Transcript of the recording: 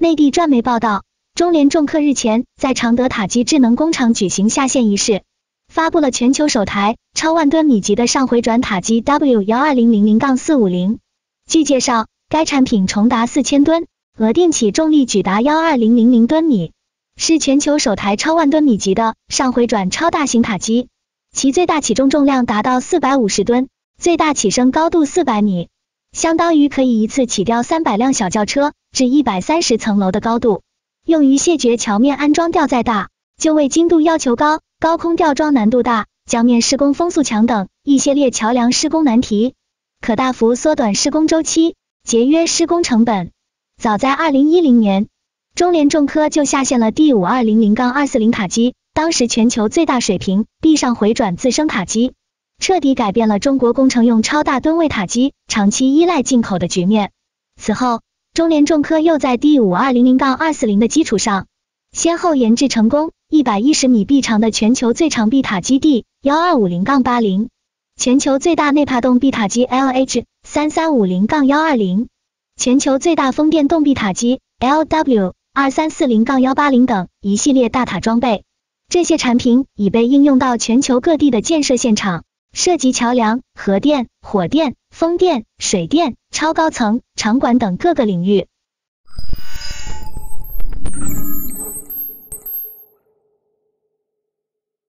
内地传媒报道，中联重科日前在常德塔基智能工厂举行下线仪式，发布了全球首台超万吨米级的上回转塔机 W 幺二零零零杠四五零。据介绍，该产品重达四千吨，额定起重力举达幺二零零零吨米，是全球首台超万吨米级的上回转超大型塔机。其最大起重重量达到四百五十吨，最大起升高度四百米，相当于可以一次起吊三百辆小轿车至一百三十层楼的高度。用于谢绝桥面安装吊载大、就位精度要求高、高空吊装难度大、江面施工风速强等一系列桥梁施工难题，可大幅缩短施工周期，节约施工成本。早在二零一零年，中联重科就下线了 D 五二零零杠二四零塔机。当时全球最大水平壁上回转自升塔机，彻底改变了中国工程用超大吨位塔机长期依赖进口的局面。此后，中联重科又在 D 五二零零杠二四零的基础上，先后研制成功一百一十米臂长的全球最长臂塔基地幺二五零杠八零，全球最大内爬动臂塔机 LH 三三五零杠幺二零，全球最大风电动臂塔机 LW 二三四零杠幺八零等一系列大塔装备。这些产品已被应用到全球各地的建设现场，涉及桥梁核电火电风电水电超高层场馆等各个领域。